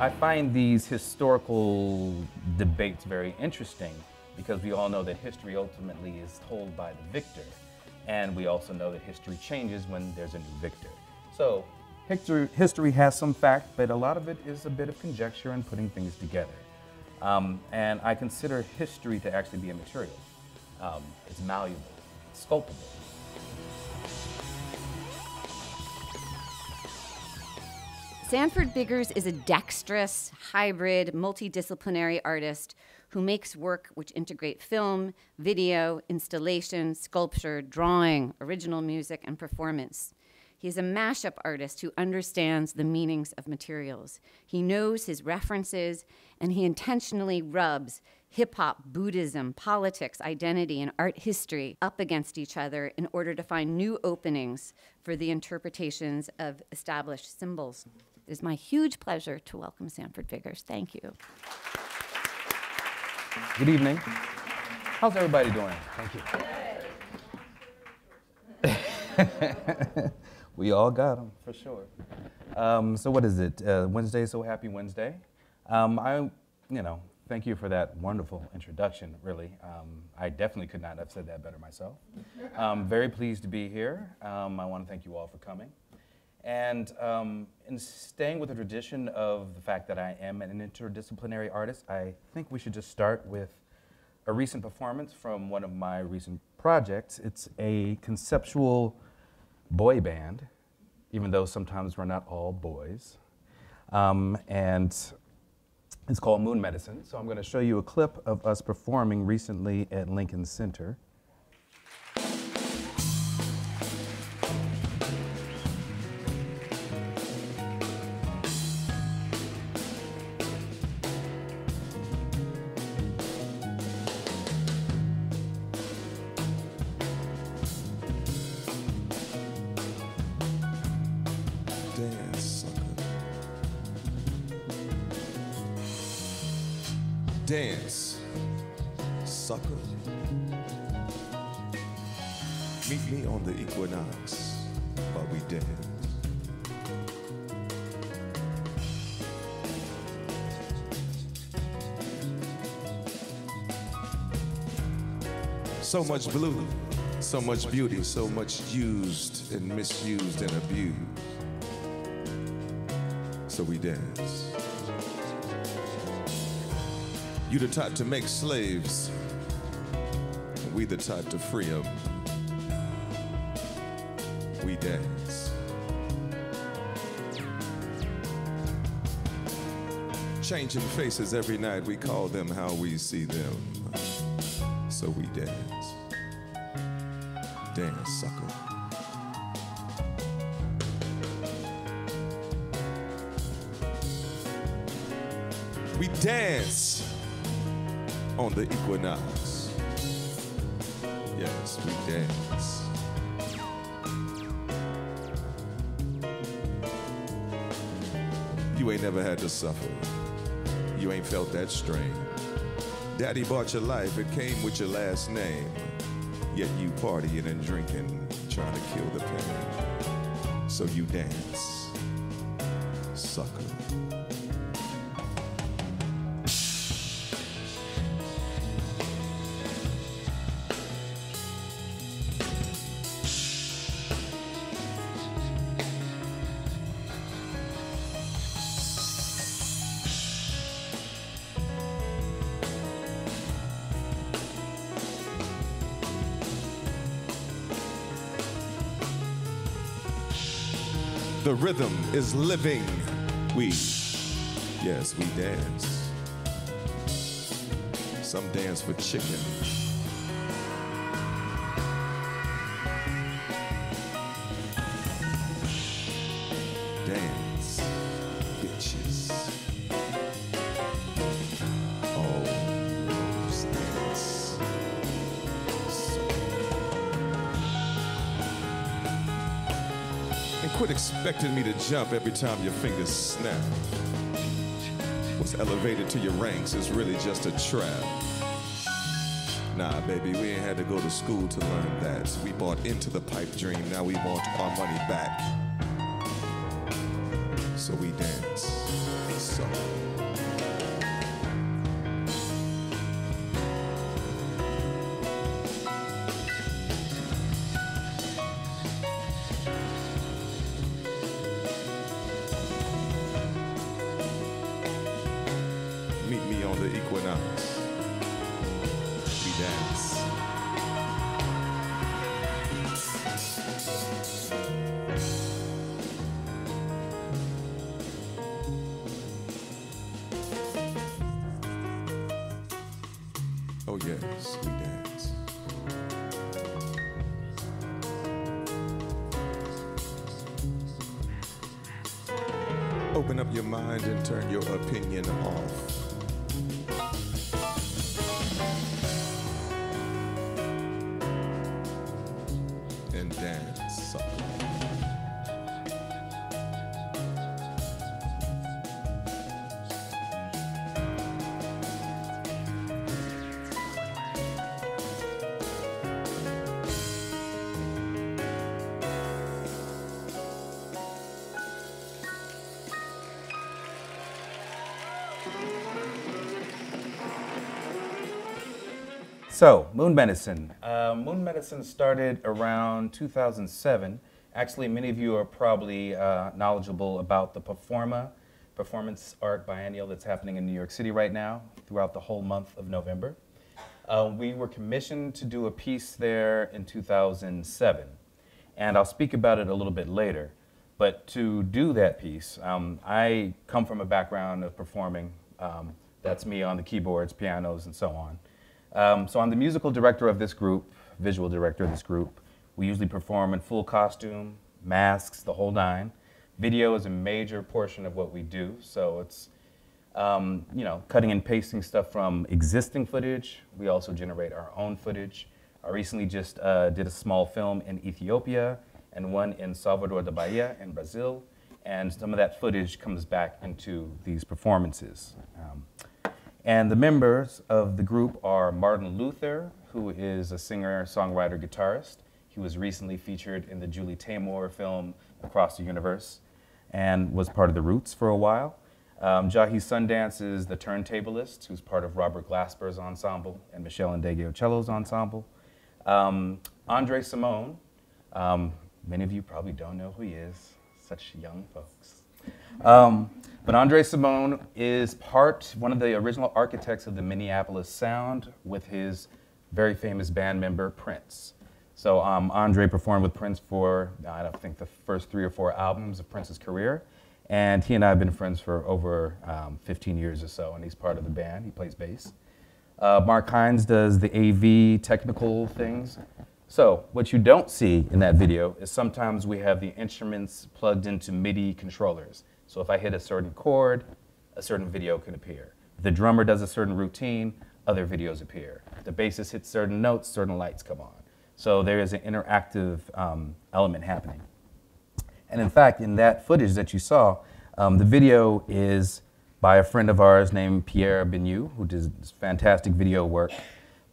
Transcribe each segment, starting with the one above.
I find these historical debates very interesting because we all know that history ultimately is told by the victor. And we also know that history changes when there's a new victor. So history, history has some fact, but a lot of it is a bit of conjecture and putting things together. Um, and I consider history to actually be a material. Um, it's malleable, it's sculptable. Sanford Biggers is a dexterous, hybrid, multidisciplinary artist who makes work which integrate film, video, installation, sculpture, drawing, original music, and performance. He is a mashup artist who understands the meanings of materials. He knows his references, and he intentionally rubs hip hop, Buddhism, politics, identity, and art history up against each other in order to find new openings for the interpretations of established symbols. It is my huge pleasure to welcome Sanford Biggers. Thank you. Good evening. How's everybody doing? Thank you. we all got them for sure. Um, so what is it? Uh, Wednesday, so happy Wednesday. Um, I, you know, thank you for that wonderful introduction. Really, um, I definitely could not have said that better myself. I'm very pleased to be here. Um, I want to thank you all for coming. And um, in staying with the tradition of the fact that I am an interdisciplinary artist, I think we should just start with a recent performance from one of my recent projects. It's a conceptual boy band, even though sometimes we're not all boys. Um, and it's called Moon Medicine. So I'm going to show you a clip of us performing recently at Lincoln Center. So much blue, so much beauty, so much used and misused and abused. So we dance. You the type to make slaves, we the type to free them. We dance. Changing faces every night, we call them how we see them. So we dance. Sucker. We dance on the equinox. Yes, we dance. You ain't never had to suffer. You ain't felt that strain. Daddy bought your life, it came with your last name. Yet you partying and drinking, trying to kill the pain. So you dance, The rhythm is living. We, yes, we dance. Some dance for chicken. Expecting me to jump every time your fingers snap. What's elevated to your ranks is really just a trap. Nah, baby, we ain't had to go to school to learn that. We bought into the pipe dream, now we want our money back. so we dance. So. Open up your mind and turn your opinion off. So, Moon Medicine. Uh, Moon Medicine started around 2007. Actually, many of you are probably uh, knowledgeable about the Performa performance art biennial that's happening in New York City right now throughout the whole month of November. Uh, we were commissioned to do a piece there in 2007, and I'll speak about it a little bit later. But to do that piece, um, I come from a background of performing. Um, that's me on the keyboards, pianos, and so on. Um, so I'm the musical director of this group, visual director of this group. We usually perform in full costume, masks, the whole nine. Video is a major portion of what we do, so it's um, you know cutting and pasting stuff from existing footage. We also generate our own footage. I recently just uh, did a small film in Ethiopia and one in Salvador da Bahia in Brazil, and some of that footage comes back into these performances. Um, and the members of the group are Martin Luther, who is a singer, songwriter, guitarist. He was recently featured in the Julie Taymor film Across the Universe and was part of the Roots for a while. Um, Jahi Sundance is the turntablist, who's part of Robert Glasper's ensemble and Meshell Ndegeocello's ensemble. Um, Andre Simone, um, many of you probably don't know who he is, such young folks. Um, but Andre Simone is part, one of the original architects of the Minneapolis Sound with his very famous band member, Prince. So um, Andre performed with Prince for, I don't think, the first three or four albums of Prince's career. And he and I have been friends for over um, 15 years or so, and he's part of the band. He plays bass. Uh, Mark Hines does the AV technical things. So what you don't see in that video is sometimes we have the instruments plugged into MIDI controllers. So if I hit a certain chord, a certain video can appear. If the drummer does a certain routine, other videos appear. If the bassist hits certain notes, certain lights come on. So there is an interactive um, element happening. And in fact, in that footage that you saw, um, the video is by a friend of ours named Pierre Benu, who does fantastic video work.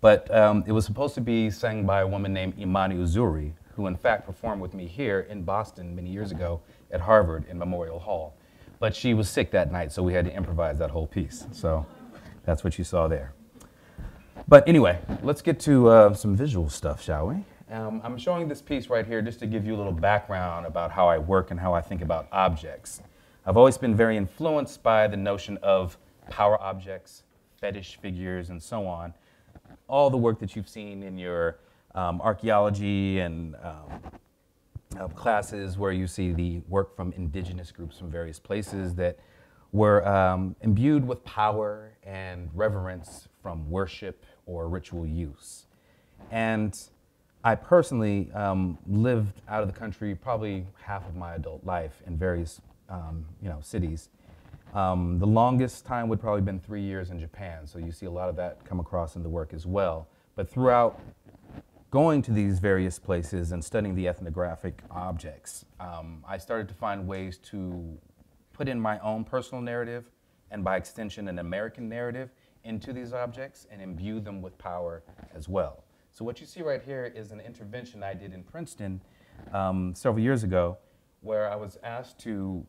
But um, it was supposed to be sang by a woman named Imani Uzuri, who in fact performed with me here in Boston many years ago at Harvard in Memorial Hall. But she was sick that night, so we had to improvise that whole piece. So that's what you saw there. But anyway, let's get to uh, some visual stuff, shall we? Um, I'm showing this piece right here just to give you a little background about how I work and how I think about objects. I've always been very influenced by the notion of power objects, fetish figures, and so on. All the work that you've seen in your um, archaeology and um, uh, classes where you see the work from indigenous groups from various places that were um, imbued with power and reverence from worship or ritual use. And I personally um, lived out of the country probably half of my adult life in various um, you know, cities. Um, the longest time would probably been three years in Japan, so you see a lot of that come across in the work as well. But throughout going to these various places and studying the ethnographic objects, um, I started to find ways to put in my own personal narrative and by extension an American narrative into these objects and imbue them with power as well. So what you see right here is an intervention I did in Princeton um, several years ago where I was asked to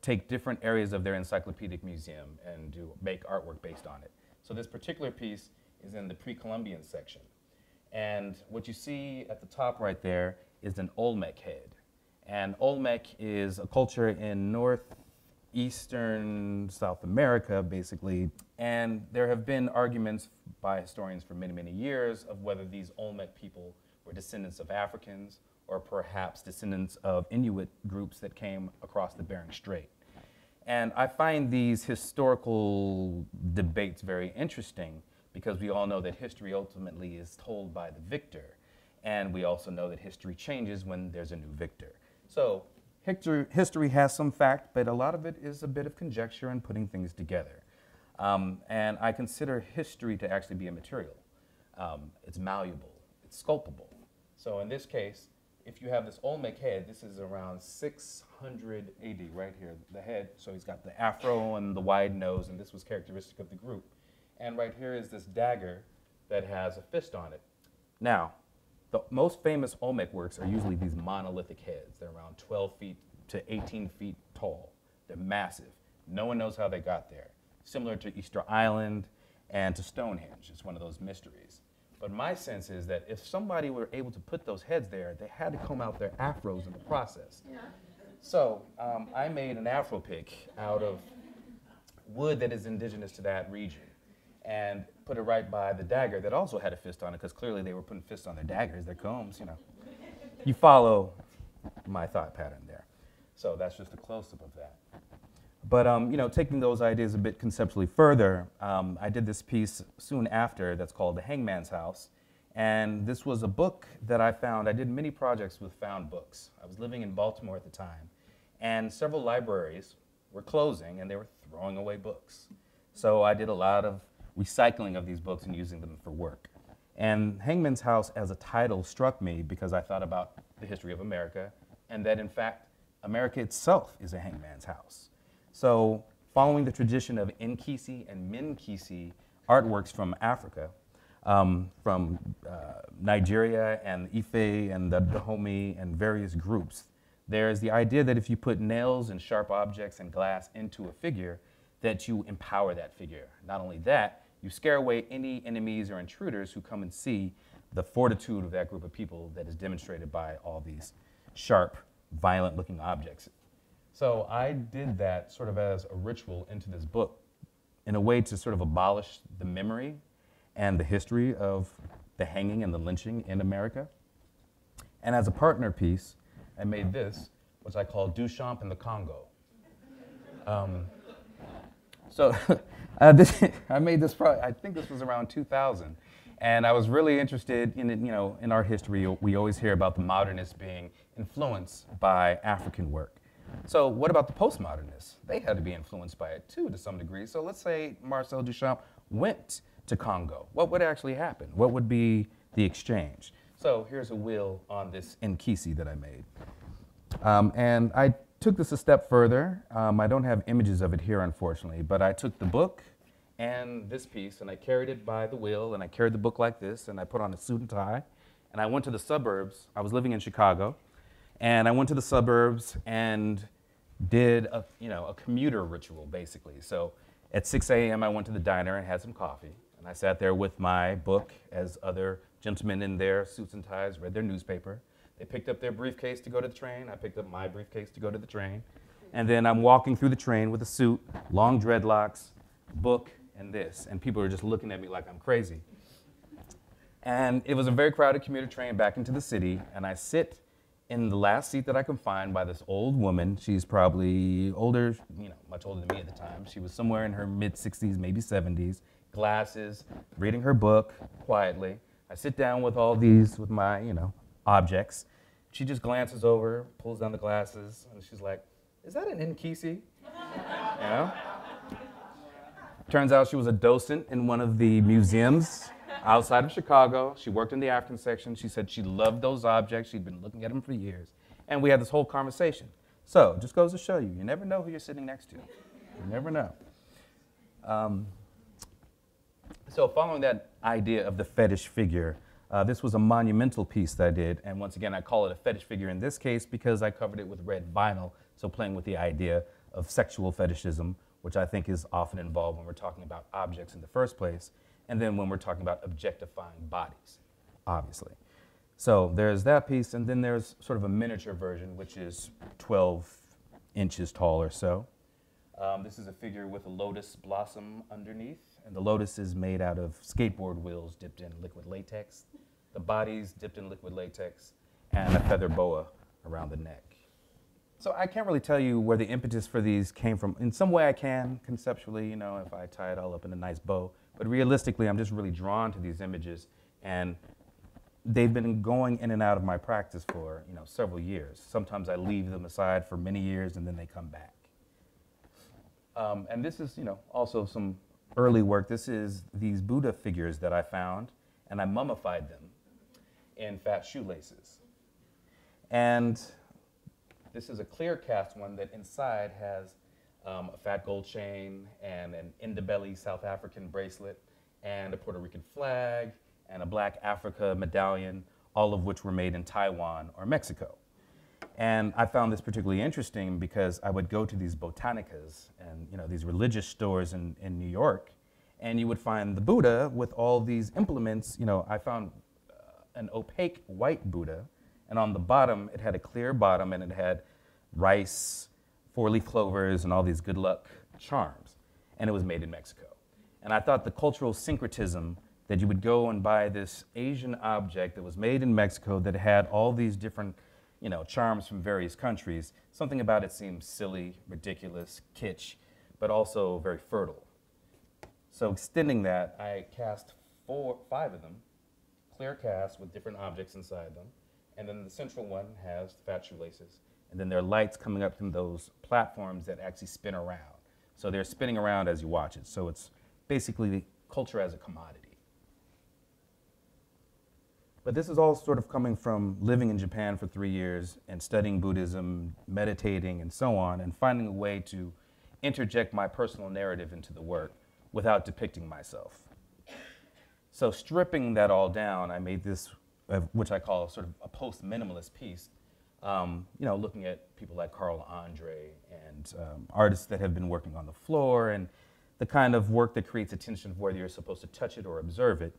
take different areas of their encyclopedic museum and do make artwork based on it. So this particular piece is in the pre-Columbian section. And what you see at the top right there is an Olmec head. And Olmec is a culture in northeastern South America, basically. And there have been arguments by historians for many, many years of whether these Olmec people were descendants of Africans or perhaps descendants of Inuit groups that came across the Bering Strait. And I find these historical debates very interesting because we all know that history ultimately is told by the victor. And we also know that history changes when there's a new victor. So history, has some fact, but a lot of it is a bit of conjecture and putting things together. Um, and I consider history to actually be a material. Um, it's malleable, it's sculptable. So in this case, if you have this Olmec head, this is around 600 AD right here, the head. So he's got the afro and the wide nose, and this was characteristic of the group. And right here is this dagger that has a fist on it. Now, the most famous Olmec works are usually these monolithic heads. They're around 12 feet to 18 feet tall. They're massive. No one knows how they got there. Similar to Easter Island and to Stonehenge. It's one of those mysteries. But my sense is that if somebody were able to put those heads there, they had to comb out their afros in the process. Yeah. So um, I made an afro pick out of wood that is indigenous to that region and put it right by the dagger that also had a fist on it because clearly they were putting fists on their daggers, their combs, you know. You follow my thought pattern there. So that's just a close-up of that. But um, you know, taking those ideas a bit conceptually further, um, I did this piece soon after that's called The Hangman's House. And this was a book that I found. I did many projects with found books. I was living in Baltimore at the time. And several libraries were closing and they were throwing away books. So I did a lot of recycling of these books and using them for work. And Hangman's House as a title struck me because I thought about the history of America and that in fact, America itself is a hangman's house. So, following the tradition of Nkisi and Minkisi artworks from Africa, um, from uh, Nigeria and Ife and the Dahomey and various groups, there's the idea that if you put nails and sharp objects and glass into a figure, that you empower that figure. Not only that, you scare away any enemies or intruders who come and see the fortitude of that group of people that is demonstrated by all these sharp, violent looking objects so I did that sort of as a ritual into this book in a way to sort of abolish the memory and the history of the hanging and the lynching in America. And as a partner piece, I made this, which I call Duchamp in the Congo. Um, so uh, this, I made this, probably, I think this was around 2000. And I was really interested in, you know, in our history, we always hear about the modernists being influenced by African work. So what about the postmodernists? They had to be influenced by it too to some degree. So let's say Marcel Duchamp went to Congo. What would actually happen? What would be the exchange? So here's a wheel on this Nkisi that I made. Um, and I took this a step further. Um, I don't have images of it here, unfortunately, but I took the book and this piece and I carried it by the wheel and I carried the book like this and I put on a suit and tie and I went to the suburbs. I was living in Chicago and I went to the suburbs and did a, you know, a commuter ritual, basically. So at 6 a.m., I went to the diner and had some coffee. And I sat there with my book as other gentlemen in their suits and ties read their newspaper. They picked up their briefcase to go to the train. I picked up my briefcase to go to the train. And then I'm walking through the train with a suit, long dreadlocks, book, and this. And people are just looking at me like I'm crazy. And it was a very crowded commuter train back into the city. And I sit in the last seat that I can find by this old woman. She's probably older, you know, much older than me at the time. She was somewhere in her mid 60s, maybe 70s, glasses, reading her book quietly. I sit down with all these, with my, you know, objects. She just glances over, pulls down the glasses, and she's like, Is that an Nkisi? you know? Turns out she was a docent in one of the museums outside of Chicago. She worked in the African section. She said she loved those objects. She'd been looking at them for years. And we had this whole conversation. So, just goes to show you, you never know who you're sitting next to. You never know. Um, so, following that idea of the fetish figure, uh, this was a monumental piece that I did. And once again, I call it a fetish figure in this case because I covered it with red vinyl. So, playing with the idea of sexual fetishism, which I think is often involved when we're talking about objects in the first place, and then when we're talking about objectifying bodies, obviously. So there's that piece, and then there's sort of a miniature version, which is 12 inches tall or so. Um, this is a figure with a lotus blossom underneath, and the lotus is made out of skateboard wheels dipped in liquid latex, the body's dipped in liquid latex, and a feather boa around the neck. So I can't really tell you where the impetus for these came from. In some way I can, conceptually, you know, if I tie it all up in a nice bow. But realistically, I'm just really drawn to these images, and they've been going in and out of my practice for, you know, several years. Sometimes I leave them aside for many years, and then they come back. Um, and this is, you know, also some early work. This is these Buddha figures that I found, and I mummified them in fat shoelaces. And this is a clear cast one that inside has um, a fat gold chain and an Ndebele South African bracelet and a Puerto Rican flag and a Black Africa medallion, all of which were made in Taiwan or Mexico. And I found this particularly interesting because I would go to these botanicas and you know these religious stores in, in New York, and you would find the Buddha with all these implements. You know, I found uh, an opaque white Buddha, and on the bottom it had a clear bottom and it had rice, four-leaf clovers, and all these good luck charms, and it was made in Mexico. And I thought the cultural syncretism that you would go and buy this Asian object that was made in Mexico that had all these different you know, charms from various countries. Something about it seems silly, ridiculous, kitsch, but also very fertile. So extending that, I cast four, five of them, clear cast with different objects inside them, and then the central one has the fat shoelaces, and then there are lights coming up from those platforms that actually spin around. So they're spinning around as you watch it. So it's basically culture as a commodity. But this is all sort of coming from living in Japan for three years and studying Buddhism, meditating, and so on, and finding a way to interject my personal narrative into the work without depicting myself. So, stripping that all down, I made this, uh, which I call sort of a post minimalist piece. Um, you know, looking at people like Carl Andre and um, artists that have been working on the floor and the kind of work that creates a tension of whether you're supposed to touch it or observe it.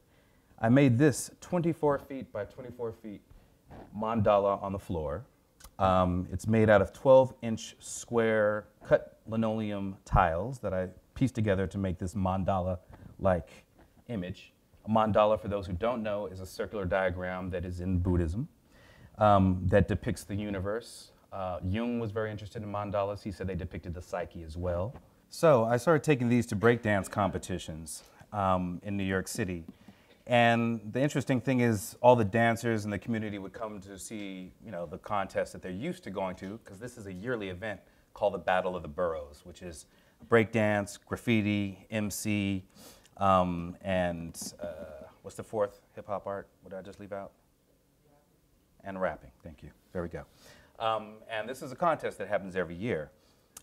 I made this 24 feet by 24 feet mandala on the floor. Um, it's made out of 12 inch square cut linoleum tiles that I pieced together to make this mandala like image. A mandala, for those who don't know, is a circular diagram that is in Buddhism um, that depicts the universe. Uh, Jung was very interested in mandalas. He said they depicted the psyche as well. So I started taking these to breakdance competitions um, in New York City. And the interesting thing is, all the dancers in the community would come to see, you know, the contest that they're used to going to, because this is a yearly event called the Battle of the Boroughs, which is breakdance, graffiti, MC, um, and uh, what's the fourth hip hop art? What did I just leave out? And rapping. Thank you. There we go. Um, and this is a contest that happens every year.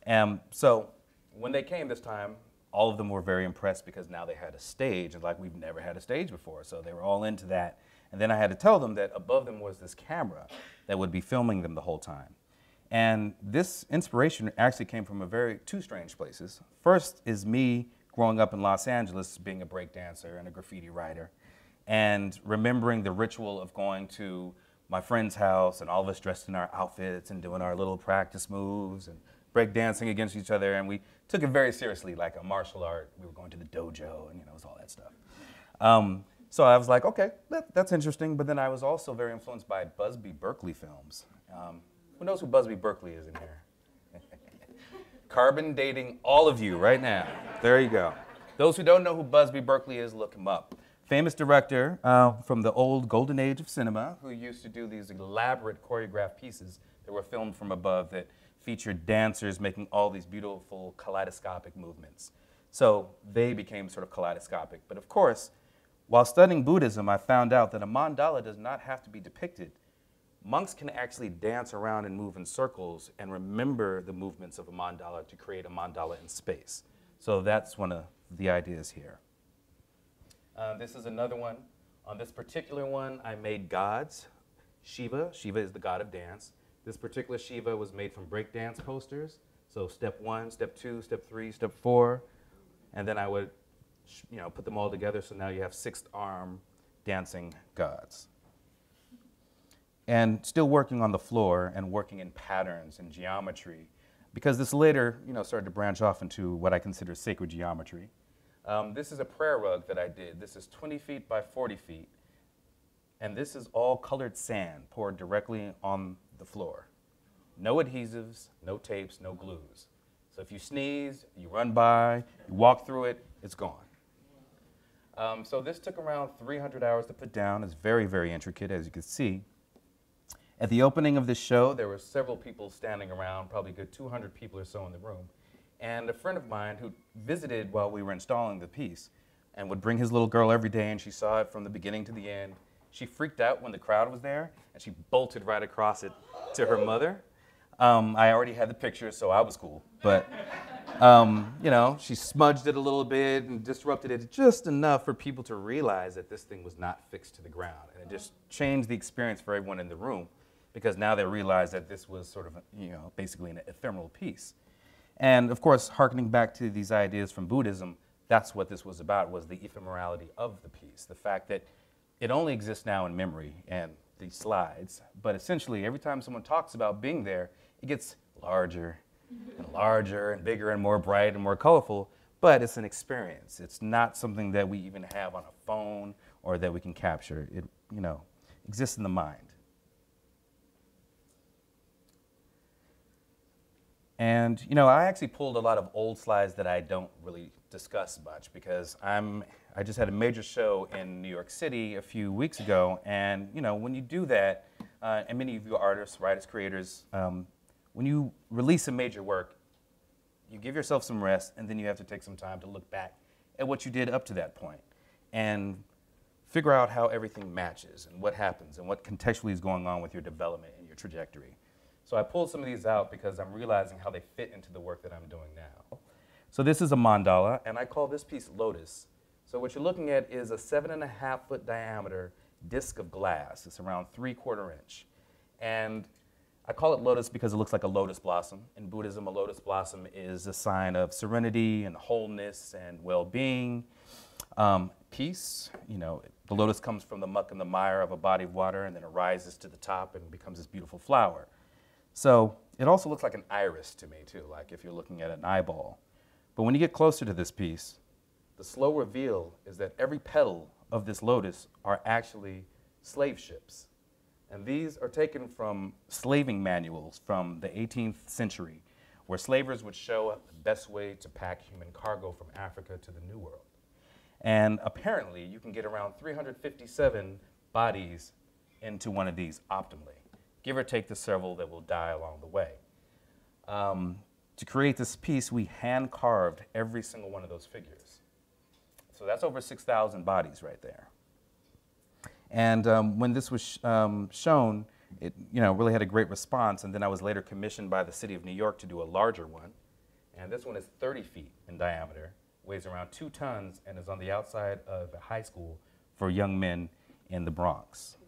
And so when they came this time, all of them were very impressed because now they had a stage, and like we've never had a stage before. So they were all into that. And then I had to tell them that above them was this camera that would be filming them the whole time. And this inspiration actually came from a very two strange places. First is me growing up in Los Angeles, being a break dancer and a graffiti writer, and remembering the ritual of going to my friend's house and all of us dressed in our outfits and doing our little practice moves and break dancing against each other, and we took it very seriously, like a martial art. We were going to the dojo, and you know, it was all that stuff. Um, so I was like, okay, that, that's interesting. But then I was also very influenced by Busby Berkeley films. Um, who knows who Busby Berkeley is in here? Carbon dating all of you right now. There you go. Those who don't know who Busby Berkeley is, look him up. Famous director uh, from the old golden age of cinema who used to do these elaborate choreographed pieces that were filmed from above that featured dancers making all these beautiful kaleidoscopic movements. So they became sort of kaleidoscopic. But of course, while studying Buddhism, I found out that a mandala does not have to be depicted. Monks can actually dance around and move in circles and remember the movements of a mandala to create a mandala in space. So that's one of the ideas here. Uh, this is another one. On this particular one, I made gods. Shiva, Shiva is the god of dance. This particular Shiva was made from breakdance posters. So step one, step two, step three, step four, and then I would, you know, put them all together. So now you have sixth arm dancing gods. And still working on the floor and working in patterns and geometry, because this later, you know, started to branch off into what I consider sacred geometry. Um, this is a prayer rug that I did. This is 20 feet by 40 feet. And this is all colored sand poured directly on the floor. No adhesives, no tapes, no glues. So if you sneeze, you run by, you walk through it, it's gone. Um, so this took around 300 hours to put down. It's very, very intricate, as you can see. At the opening of this show, there were several people standing around, probably good 200 people or so in the room. And a friend of mine who visited while we were installing the piece and would bring his little girl every day, and she saw it from the beginning to the end. She freaked out when the crowd was there, and she bolted right across it to her mother. Um, I already had the picture, so I was cool. But, um, you know, she smudged it a little bit and disrupted it just enough for people to realize that this thing was not fixed to the ground. And it just changed the experience for everyone in the room because now they realized that this was sort of, you know, basically an ephemeral piece. And of course, harkening back to these ideas from Buddhism, that's what this was about, was the ephemerality of the piece. The fact that it only exists now in memory and these slides, but essentially every time someone talks about being there, it gets larger and larger and bigger and more bright and more colorful, but it's an experience. It's not something that we even have on a phone or that we can capture. It, you know, exists in the mind. And you know, I actually pulled a lot of old slides that I don't really discuss much because I'm I just had a major show in New York City a few weeks ago, and you know, when you do that, uh, and many of you artists, writers, creators, um, when you release a major work, you give yourself some rest, and then you have to take some time to look back at what you did up to that point, and figure out how everything matches and what happens and what contextually is going on with your development and your trajectory. So I pulled some of these out because I'm realizing how they fit into the work that I'm doing now. So this is a mandala, and I call this piece Lotus. So what you're looking at is a seven and a half foot diameter disc of glass. It's around three quarter inch. And I call it lotus because it looks like a lotus blossom. In Buddhism, a lotus blossom is a sign of serenity and wholeness and well-being, um, peace. You know, the lotus comes from the muck and the mire of a body of water and then it rises to the top and becomes this beautiful flower. So it also looks like an iris to me too, like if you're looking at an eyeball. But when you get closer to this piece, the slow reveal is that every petal of this lotus are actually slave ships. And these are taken from slaving manuals from the 18th century, where slavers would show up the best way to pack human cargo from Africa to the New World. And apparently, you can get around 357 bodies into one of these optimally give or take the several that will die along the way. Um, to create this piece, we hand carved every single one of those figures. So that's over 6,000 bodies right there. And um, when this was sh um, shown, it you know, really had a great response. And then I was later commissioned by the city of New York to do a larger one. And this one is 30 feet in diameter, weighs around two tons, and is on the outside of a high school for young men in the Bronx.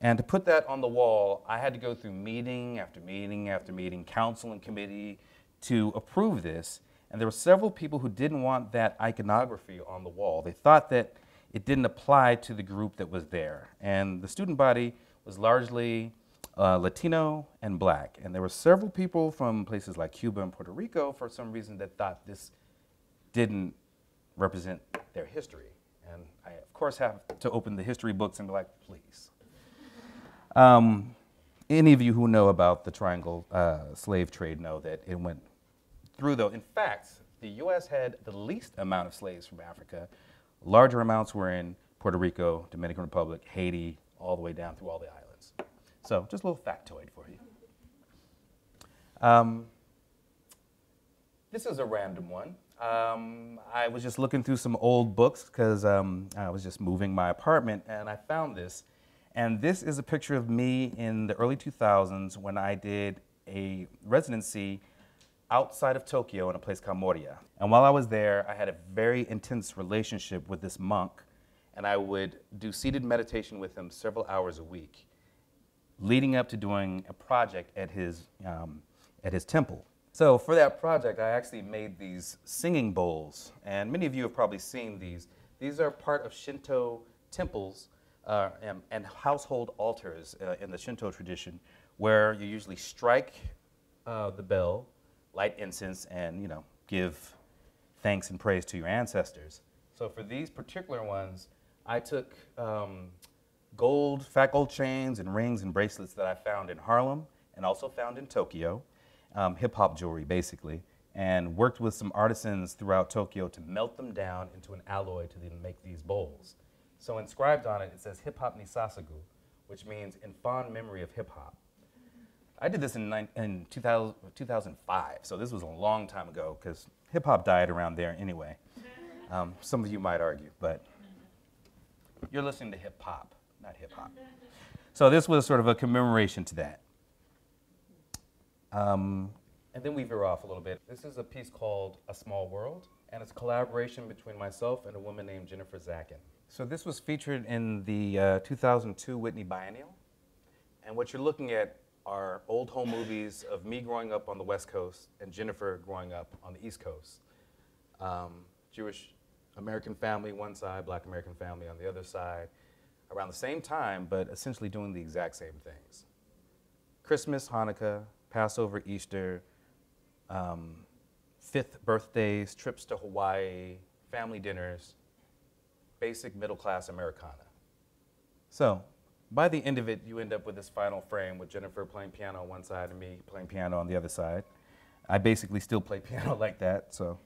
And to put that on the wall, I had to go through meeting after meeting after meeting, council and committee to approve this. And there were several people who didn't want that iconography on the wall. They thought that it didn't apply to the group that was there. And the student body was largely uh, Latino and black. And there were several people from places like Cuba and Puerto Rico for some reason that thought this didn't represent their history. And I, of course, have to open the history books and be like, please, um, any of you who know about the triangle uh, slave trade know that it went through, though. In fact, the U.S. had the least amount of slaves from Africa. Larger amounts were in Puerto Rico, Dominican Republic, Haiti, all the way down through all the islands. So, just a little factoid for you. Um, this is a random one. Um, I was just looking through some old books because um, I was just moving my apartment and I found this. And this is a picture of me in the early 2000s when I did a residency outside of Tokyo in a place called Moriya. And while I was there, I had a very intense relationship with this monk, and I would do seated meditation with him several hours a week, leading up to doing a project at his, um, at his temple. So for that project, I actually made these singing bowls, and many of you have probably seen these. These are part of Shinto temples uh, and, and, household altars uh, in the Shinto tradition, where you usually strike uh, the bell, light incense, and you know give thanks and praise to your ancestors. So for these particular ones, I took um, gold, fat chains and rings and bracelets that I found in Harlem and also found in Tokyo um, hip hop jewelry, basically, and worked with some artisans throughout Tokyo to melt them down into an alloy to then make these bowls. So inscribed on it, it says hip hop nisasagu, which means in fond memory of hip hop. I did this in, in 2000, 2005, so this was a long time ago because hip hop died around there anyway. Um, some of you might argue, but you're listening to hip hop, not hip hop. So this was sort of a commemoration to that. Um, and then we veer off a little bit. This is a piece called A Small World, and it's a collaboration between myself and a woman named Jennifer Zackin. So this was featured in the uh, 2002 Whitney Biennial. And what you're looking at are old home movies of me growing up on the West Coast and Jennifer growing up on the East Coast. Um, Jewish American family one side, black American family on the other side, around the same time, but essentially doing the exact same things. Christmas, Hanukkah, Passover, Easter, um, fifth birthdays, trips to Hawaii, family dinners, basic middle class Americana. So, by the end of it, you end up with this final frame with Jennifer playing piano on one side and me playing piano on the other side. I basically still play piano like that, so.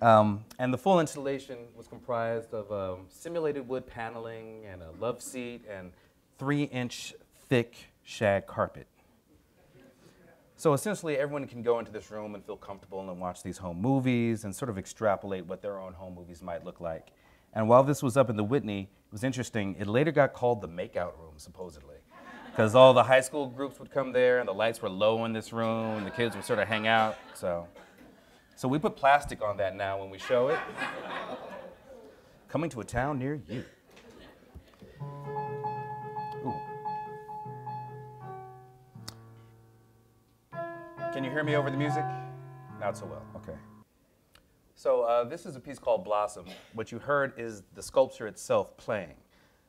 Um, and the full installation was comprised of um, simulated wood paneling and a love seat and three inch thick shag carpet. So essentially, everyone can go into this room and feel comfortable and watch these home movies and sort of extrapolate what their own home movies might look like. And while this was up in the Whitney, it was interesting. It later got called the makeout room, supposedly, because all the high school groups would come there and the lights were low in this room and the kids would sort of hang out. So, so we put plastic on that now when we show it. Coming to a town near you. Can you hear me over the music? Not so well, okay. So uh, this is a piece called Blossom. What you heard is the sculpture itself playing.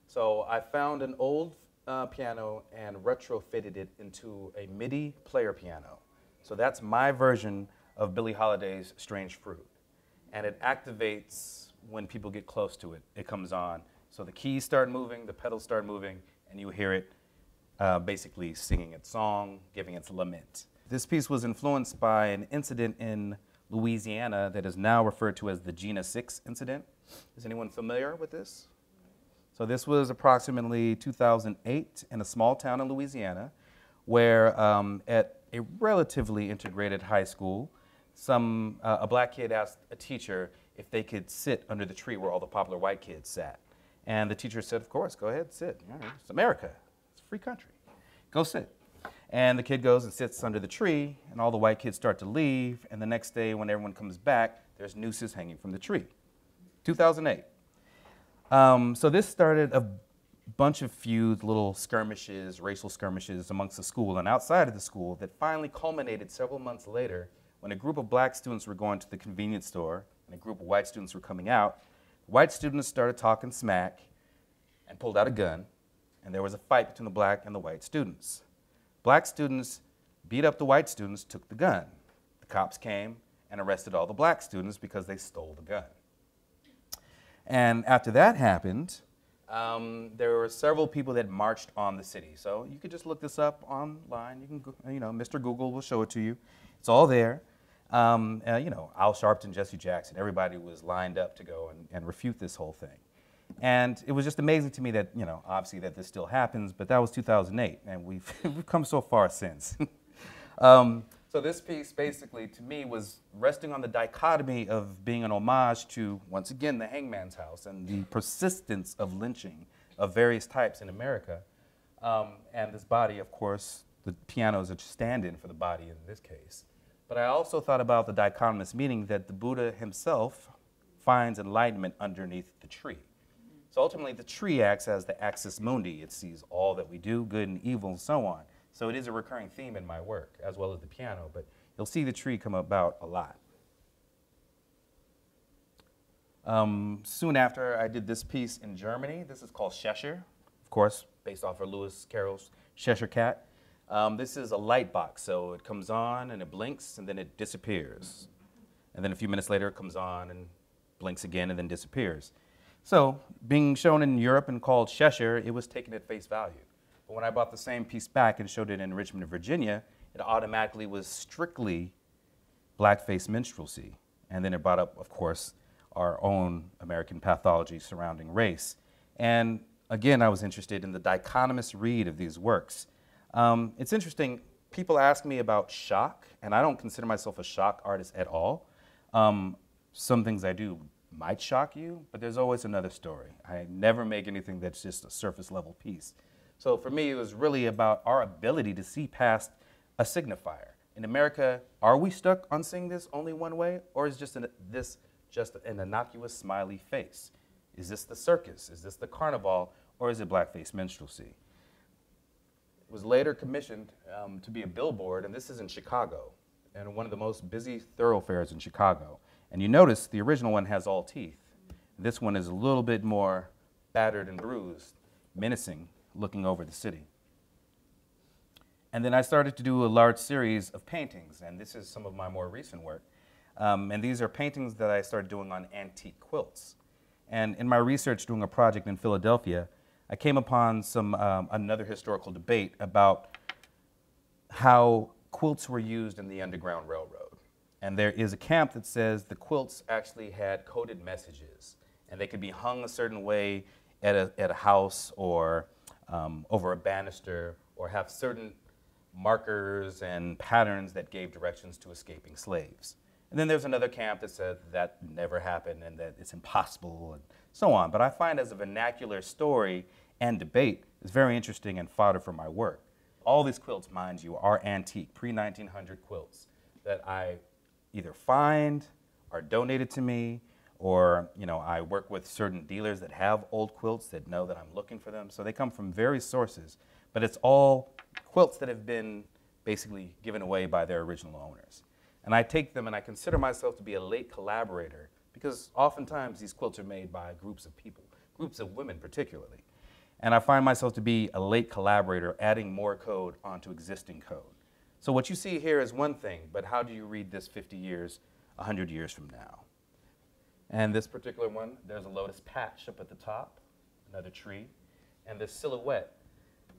So I found an old uh, piano and retrofitted it into a MIDI player piano. So that's my version of Billie Holiday's Strange Fruit. And it activates when people get close to it. It comes on. So the keys start moving, the pedals start moving, and you hear it uh, basically singing its song, giving its lament. This piece was influenced by an incident in Louisiana that is now referred to as the Jena 6 incident. Is anyone familiar with this? So this was approximately 2008 in a small town in Louisiana where um, at a relatively integrated high school, some, uh, a black kid asked a teacher if they could sit under the tree where all the popular white kids sat. And the teacher said, of course, go ahead, sit. It's America. It's a free country. Go sit. And the kid goes and sits under the tree, and all the white kids start to leave. And the next day, when everyone comes back, there's nooses hanging from the tree. 2008. Um, so this started a bunch of feuds, little skirmishes, racial skirmishes amongst the school and outside of the school that finally culminated several months later when a group of black students were going to the convenience store and a group of white students were coming out. White students started talking smack and pulled out a gun, and there was a fight between the black and the white students. Black students beat up the white students, took the gun. The cops came and arrested all the black students because they stole the gun. And after that happened, um, there were several people that marched on the city. So you could just look this up online. You can, you know, Mr. Google will show it to you. It's all there. Um, uh, you know, Al Sharpton, Jesse Jackson, everybody was lined up to go and, and refute this whole thing. And it was just amazing to me that, you know, obviously that this still happens, but that was 2008, and we've, we've come so far since. um, so this piece basically, to me, was resting on the dichotomy of being an homage to, once again, the hangman's house and the persistence of lynching of various types in America. Um, and this body, of course, the piano is a stand-in for the body in this case. But I also thought about the dichotomous meaning that the Buddha himself finds enlightenment underneath the tree. So ultimately, the tree acts as the axis mundi. It sees all that we do, good and evil, and so on. So it is a recurring theme in my work, as well as the piano, but you'll see the tree come about a lot. Um, soon after, I did this piece in Germany. This is called Cheshire, of course, based off of Lewis Carroll's Cheshire Cat. Um, this is a light box, so it comes on and it blinks and then it disappears. And then a few minutes later, it comes on and blinks again and then disappears. So, being shown in Europe and called Cheshire, it was taken at face value. But when I bought the same piece back and showed it in Richmond, Virginia, it automatically was strictly blackface minstrelsy. And then it brought up, of course, our own American pathology surrounding race. And again, I was interested in the dichotomous read of these works. Um, it's interesting, people ask me about shock, and I don't consider myself a shock artist at all. Um, some things I do might shock you, but there's always another story. I never make anything that's just a surface level piece. So for me, it was really about our ability to see past a signifier. In America, are we stuck on seeing this only one way, or is just an, this just an innocuous smiley face? Is this the circus? Is this the carnival? Or is it blackface minstrelsy? It was later commissioned um, to be a billboard, and this is in Chicago, and one of the most busy thoroughfares in Chicago. And you notice the original one has all teeth. This one is a little bit more battered and bruised, menacing, looking over the city. And then I started to do a large series of paintings, and this is some of my more recent work. Um, and these are paintings that I started doing on antique quilts. And in my research doing a project in Philadelphia, I came upon some, um, another historical debate about how quilts were used in the Underground Railroad. And there is a camp that says the quilts actually had coded messages, and they could be hung a certain way at a, at a house or um, over a banister, or have certain markers and patterns that gave directions to escaping slaves. And then there's another camp that said that never happened and that it's impossible and so on. But I find as a vernacular story and debate is very interesting and fodder for my work. All these quilts, mind you, are antique, pre-1900 quilts that I either find, are donated to me, or you know, I work with certain dealers that have old quilts that know that I'm looking for them. So they come from various sources, but it's all quilts that have been basically given away by their original owners. And I take them and I consider myself to be a late collaborator because oftentimes these quilts are made by groups of people, groups of women particularly. And I find myself to be a late collaborator, adding more code onto existing code. So what you see here is one thing, but how do you read this 50 years, 100 years from now? And this particular one, there's a lotus patch up at the top, another tree, and this silhouette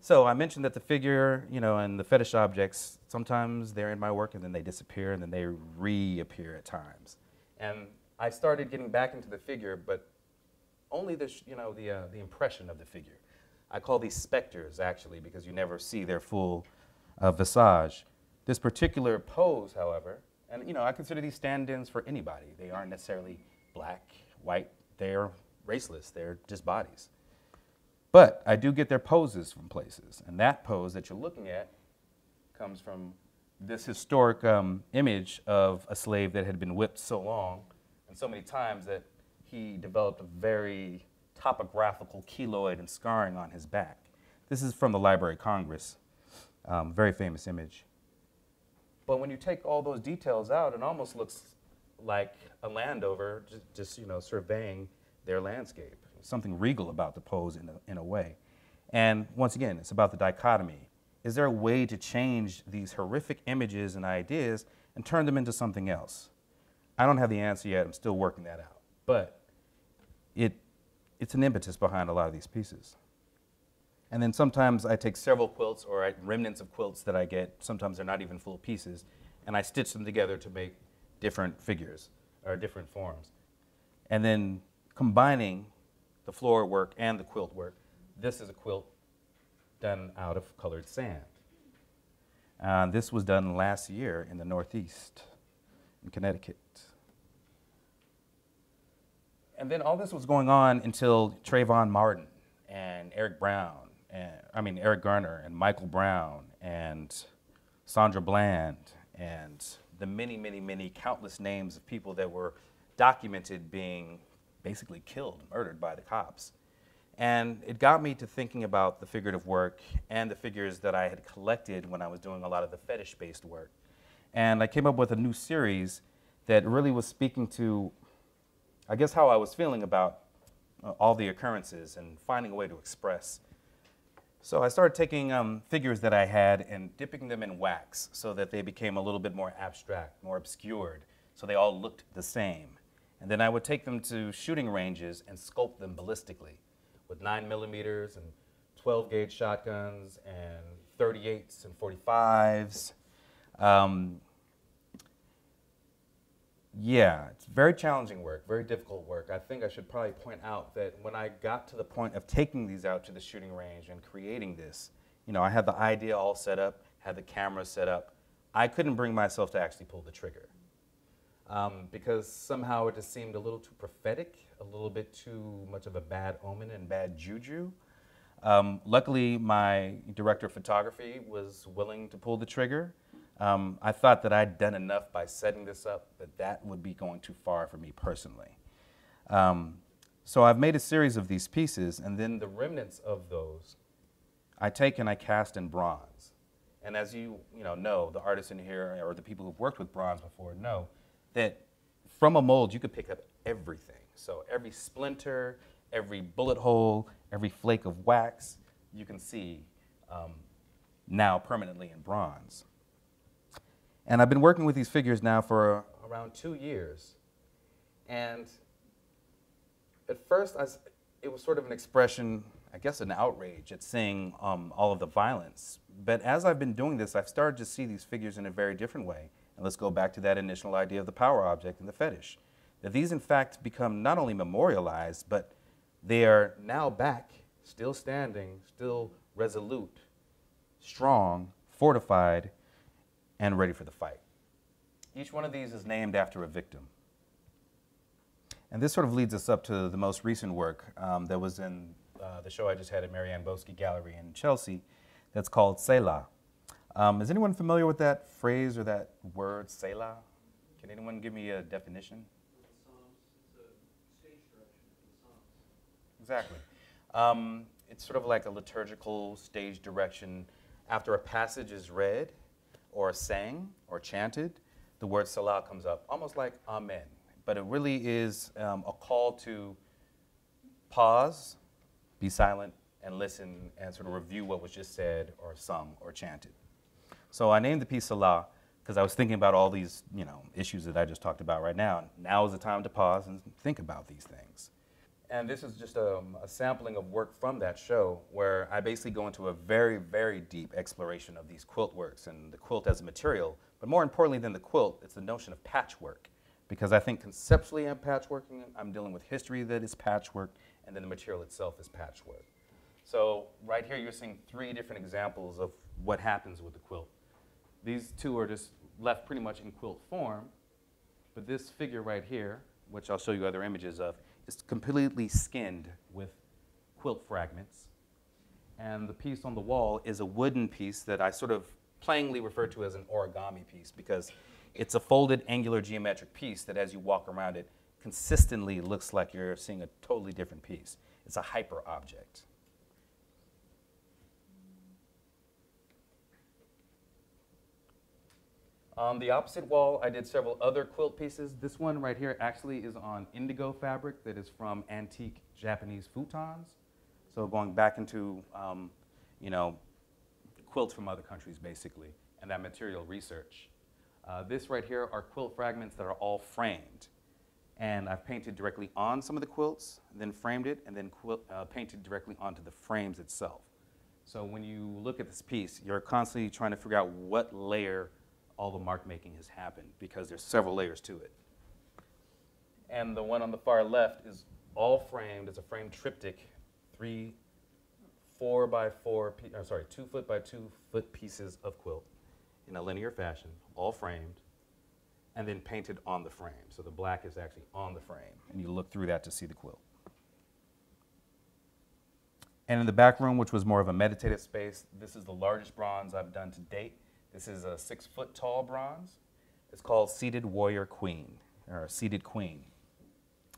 so I mentioned that the figure, you know, and the fetish objects, sometimes they're in my work and then they disappear and then they reappear at times. And I started getting back into the figure, but only the, you know, the, uh, the impression of the figure. I call these specters, actually, because you never see their full uh, visage. This particular pose, however, and, you know, I consider these stand-ins for anybody. They aren't necessarily black, white, they're raceless, they're just bodies. But I do get their poses from places. And that pose that you're looking at comes from this historic um, image of a slave that had been whipped so long and so many times that he developed a very topographical keloid and scarring on his back. This is from the Library of Congress, um, very famous image. But when you take all those details out, it almost looks like a landover just, just you know, surveying their landscape something regal about the pose in a, in a way. And once again, it's about the dichotomy. Is there a way to change these horrific images and ideas and turn them into something else? I don't have the answer yet. I'm still working that out. But it, it's an impetus behind a lot of these pieces. And then sometimes I take several quilts or remnants of quilts that I get, sometimes they're not even full pieces, and I stitch them together to make different figures or different forms. And then combining the floor work and the quilt work. This is a quilt done out of colored sand. Uh, this was done last year in the Northeast, in Connecticut. And then all this was going on until Trayvon Martin and Eric Brown, and, I mean, Eric Garner and Michael Brown and Sandra Bland and the many, many, many countless names of people that were documented being basically killed, murdered by the cops. And it got me to thinking about the figurative work and the figures that I had collected when I was doing a lot of the fetish based work. And I came up with a new series that really was speaking to, I guess, how I was feeling about uh, all the occurrences and finding a way to express. So I started taking um, figures that I had and dipping them in wax so that they became a little bit more abstract, more obscured, so they all looked the same. And then I would take them to shooting ranges and sculpt them ballistically with 9 millimeters and 12 gauge shotguns and 38s and 45s. Um, yeah, it's very challenging work, very difficult work. I think I should probably point out that when I got to the point of taking these out to the shooting range and creating this, you know, I had the idea all set up, had the camera set up. I couldn't bring myself to actually pull the trigger um, because somehow it just seemed a little too prophetic, a little bit too much of a bad omen and bad juju. Um, luckily, my director of photography was willing to pull the trigger. Um, I thought that I'd done enough by setting this up that that would be going too far for me personally. Um, so I've made a series of these pieces, and then the remnants of those I take and I cast in bronze. And as you, you know, know, the artists in here or the people who've worked with bronze before know that from a mold you could pick up everything. So every splinter, every bullet hole, every flake of wax, you can see um, now permanently in bronze. And I've been working with these figures now for around two years. And at first, I, it was sort of an expression, I guess, an outrage at seeing um, all of the violence. But as I've been doing this, I've started to see these figures in a very different way. And let's go back to that initial idea of the power object and the fetish. That these, in fact, become not only memorialized, but they are now back, still standing, still resolute, strong, fortified, and ready for the fight. Each one of these is named after a victim. And this sort of leads us up to the most recent work um, that was in uh, the show I just had at Marianne Boesky Gallery in Chelsea that's called Selah. Um, is anyone familiar with that phrase or that word, Selah? Can anyone give me a definition? Exactly. Um, it's sort of like a liturgical stage direction. After a passage is read, or sang or chanted, the word Selah comes up, almost like amen. But it really is um, a call to pause, be silent, and listen and sort of review what was just said or sung or chanted. So I named the piece Selah because I was thinking about all these you know, issues that I just talked about right now. Now is the time to pause and think about these things. And this is just a, a, sampling of work from that show where I basically go into a very, very deep exploration of these quilt works and the quilt as a material. But more importantly than the quilt, it's the notion of patchwork. Because I think conceptually I'm patchworking, I'm dealing with history that is patchwork, and then the material itself is patchwork. So right here you're seeing three different examples of what happens with the quilt. These two are just left pretty much in quilt form, but this figure right here, which I'll show you other images of, is completely skinned with quilt fragments. And the piece on the wall is a wooden piece that I sort of plainly refer to as an origami piece because it's a folded angular geometric piece that as you walk around it consistently looks like you're seeing a totally different piece. It's a hyper object. On the opposite wall, I did several other quilt pieces. This one right here actually is on indigo fabric that is from antique Japanese futons. So going back into, um, you know, quilts from other countries basically, and that material research. Uh, this right here are quilt fragments that are all framed. And I've painted directly on some of the quilts, then framed it, and then quilt, uh, painted directly onto the frames itself. So when you look at this piece, you're constantly trying to figure out what layer all the mark making has happened because there's several layers to it. And the one on the far left is all framed. It's a framed triptych, three, four by four, I'm sorry, two foot by two foot pieces of quilt in a linear fashion, all framed, and then painted on the frame. So the black is actually on the frame, and you look through that to see the quilt. And in the back room, which was more of a meditative space, this is the largest bronze I've done to date. This is a six foot tall bronze. It's called Seated Warrior Queen, or Seated Queen.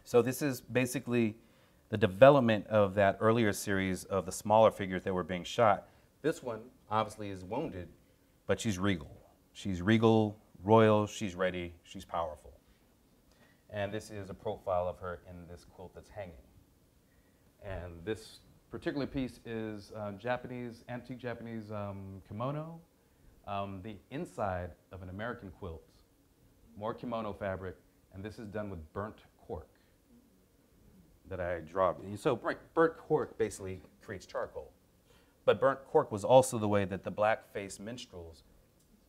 So this is basically the development of that earlier series of the smaller figures that were being shot. This one obviously is wounded, but she's regal. She's regal, royal, she's ready, she's powerful. And this is a profile of her in this quilt that's hanging. And this particular piece is uh, Japanese, antique Japanese um, kimono, um, the inside of an American quilt, more kimono fabric, and this is done with burnt cork that I draw. So burnt cork basically creates charcoal. But burnt cork was also the way that the black-faced minstrels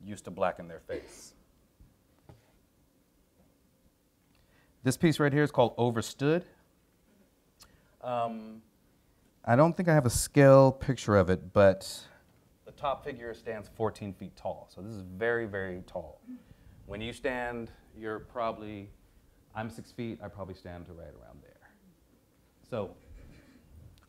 used to blacken their face. This piece right here is called Overstood. Um, I don't think I have a scale picture of it, but top figure stands 14 feet tall. So this is very, very tall. When you stand, you're probably, I'm six feet, I probably stand to right around there. So,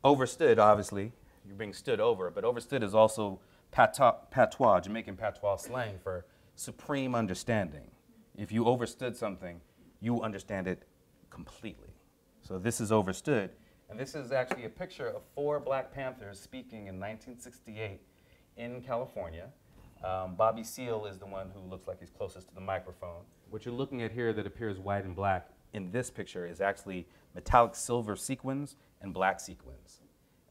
overstood, obviously, you're being stood over, but overstood is also patois, Jamaican patois slang for supreme understanding. If you overstood something, you understand it completely. So this is overstood. And this is actually a picture of four Black Panthers speaking in 1968 in California. Um, Bobby Seale is the one who looks like he's closest to the microphone. What you're looking at here that appears white and black in this picture is actually metallic silver sequins and black sequins.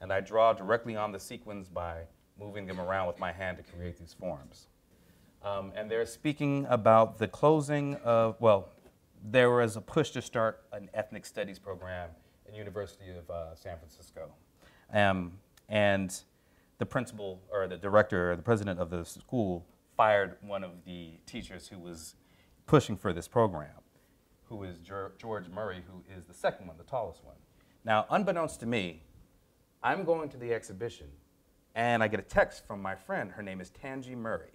And I draw directly on the sequins by moving them around with my hand to create these forms. Um, and they're speaking about the closing of, well, there was a push to start an ethnic studies program at University of uh, San Francisco. Um, and the principal or the director or the president of the school fired one of the teachers who was pushing for this program who is George Murray, who is the second one, the tallest one. Now, unbeknownst to me, I'm going to the exhibition and I get a text from my friend. Her name is Tangi Murray.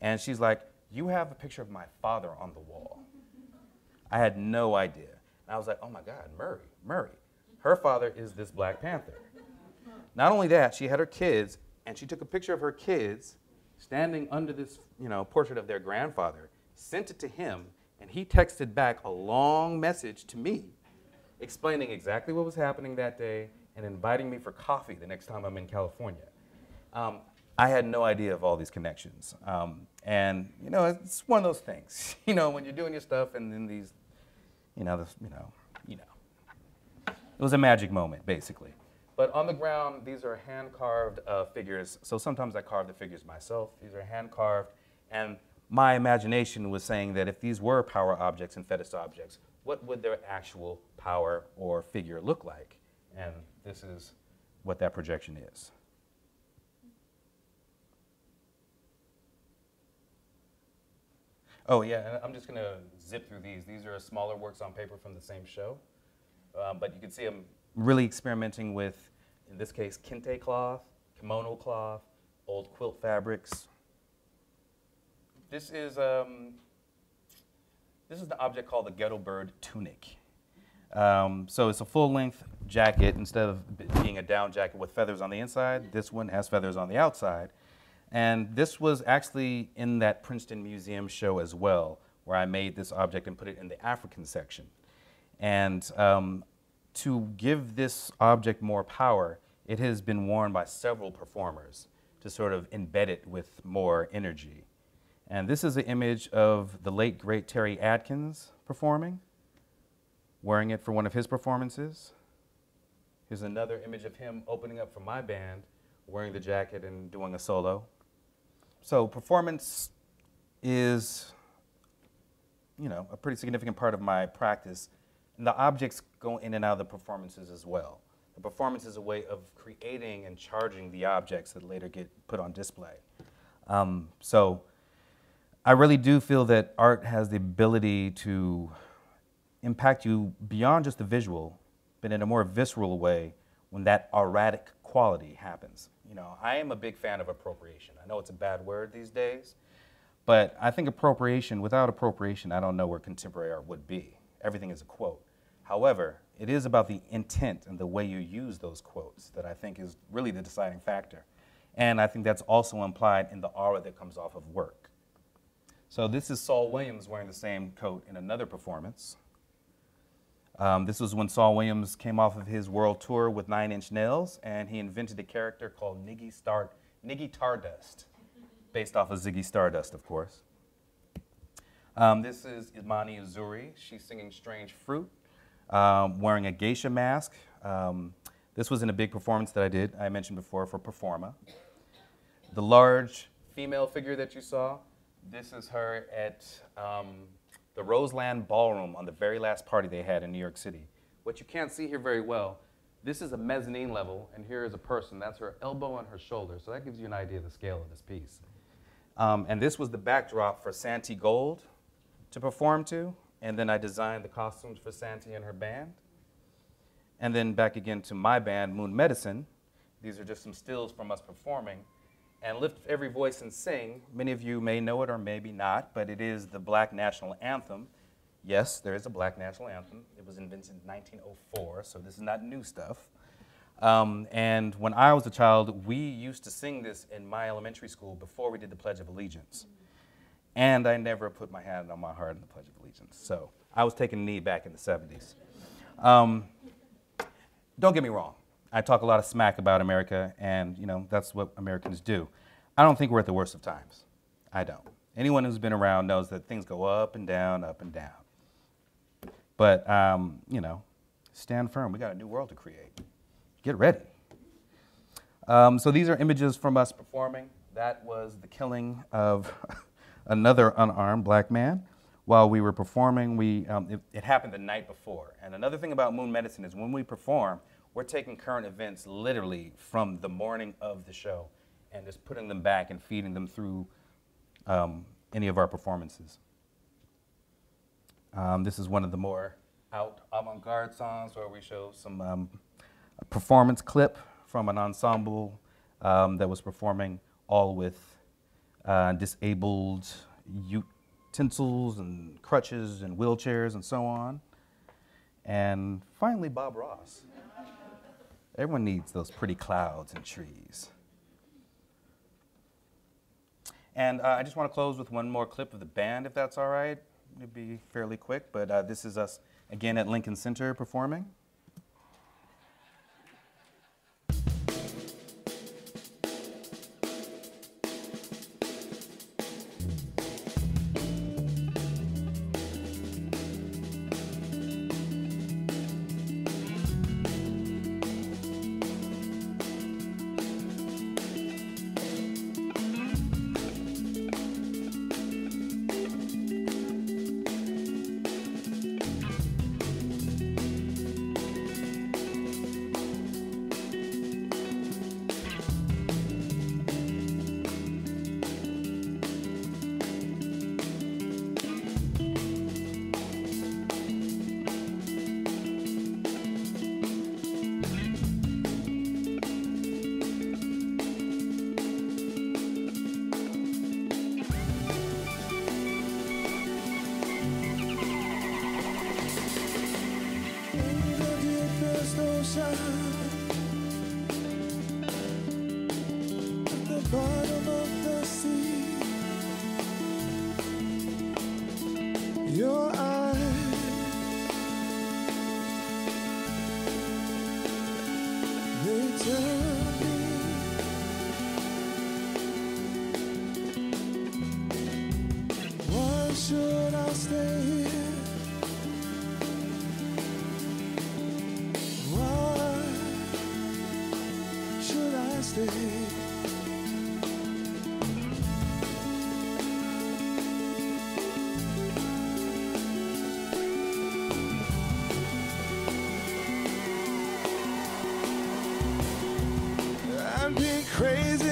And she's like, You have a picture of my father on the wall. I had no idea. And I was like, Oh my God, Murray, Murray. Her father is this Black Panther. Not only that, she had her kids, and she took a picture of her kids standing under this you know, portrait of their grandfather, sent it to him, and he texted back a long message to me explaining exactly what was happening that day and inviting me for coffee the next time I'm in California. Um, I had no idea of all these connections. Um, and, you know, it's one of those things, you know, when you're doing your stuff and then these, you know, this, you know, you know. It was a magic moment, basically. But on the ground, these are hand-carved uh, figures. So sometimes I carve the figures myself. These are hand-carved. And my imagination was saying that if these were power objects and fetish objects, what would their actual power or figure look like? And this is what that projection is. Oh, yeah, and I'm just going to zip through these. These are smaller works on paper from the same show. Um, but you can see I'm really experimenting with, in this case, kente cloth, kimono cloth, old quilt fabrics, this is, um, this is the object called the ghetto bird tunic. Um, so it's a full-length jacket instead of being a down jacket with feathers on the inside. This one has feathers on the outside. And this was actually in that Princeton Museum show as well, where I made this object and put it in the African section. And um, to give this object more power, it has been worn by several performers to sort of embed it with more energy. And this is an image of the late, great Terry Adkins performing, wearing it for one of his performances. Here's another image of him opening up for my band, wearing the jacket and doing a solo. So performance is, you know, a pretty significant part of my practice. The objects go in and out of the performances as well. The performance is a way of creating and charging the objects that later get put on display. Um, so I really do feel that art has the ability to impact you beyond just the visual, but in a more visceral way when that erratic quality happens. You know, I am a big fan of appropriation. I know it's a bad word these days, but I think appropriation, without appropriation, I don't know where contemporary art would be. Everything is a quote. However, it is about the intent and the way you use those quotes that I think is really the deciding factor. And I think that's also implied in the aura that comes off of work. So this is Saul Williams wearing the same coat in another performance. Um, this was when Saul Williams came off of his world tour with Nine Inch Nails, and he invented a character called Niggy, Star- Niggy Tardust, based off of Ziggy Stardust, of course. Um, this is Imani Uzuri. She's singing Strange Fruit, um, wearing a geisha mask. Um, this was in a big performance that I did, I mentioned before, for Performa. The large female figure that you saw, this is her at um, the Roseland Ballroom on the very last party they had in New York City. What you can't see here very well, this is a mezzanine level, and here is a person. That's her elbow and her shoulder. So that gives you an idea of the scale of this piece. Um, and this was the backdrop for Santi Gold to perform to. And then I designed the costumes for Santi and her band. And then back again to my band, Moon Medicin. These are just some stills from us performing. And Lift Every Voice and Sing, many of you may know it or maybe not, but it is the black national anthem. Yes, there is a black national anthem. It was invented in 1904, so this is not new stuff. Um, and when I was a child, we used to sing this in my elementary school before we did the Pledge of Allegiance. And I never put my hand on my heart in the Pledge of Allegiance. So I was taking a knee back in the 70s. Um, don't get me wrong. I talk a lot of smack about America, and you know that's what Americans do. I don't think we're at the worst of times. I don't. Anyone who's been around knows that things go up and down, up and down. But um, you know, stand firm. We got a new world to create. Get ready. Um, so these are images from us performing. That was the killing of another unarmed black man. While we were performing, we, um, it, it happened the night before. And another thing about Moon Medicin is when we perform, we're taking current events literally from the morning of the show and just putting them back and feeding them through um, any of our performances. Um, this is one of the more out avant-garde songs where we show some um, performance clip from an ensemble um, that was performing all with uh, disabled utensils and crutches and wheelchairs and so on. And finally, Bob Ross. Everyone needs those pretty clouds and trees. And uh, I just want to close with one more clip of the band, if that's all right. It'd be fairly quick, but uh, this is us again at Lincoln Center performing.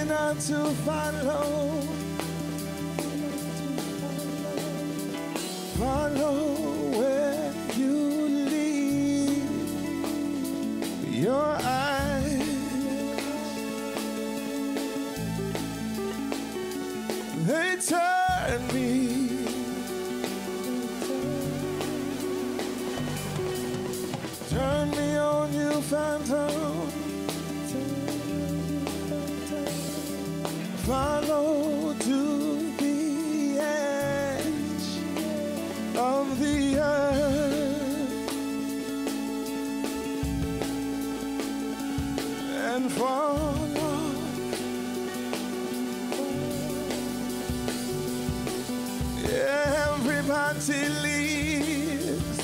Not to follow. Society leaves.